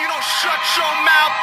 you don't shut your mouth,